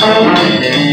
Thank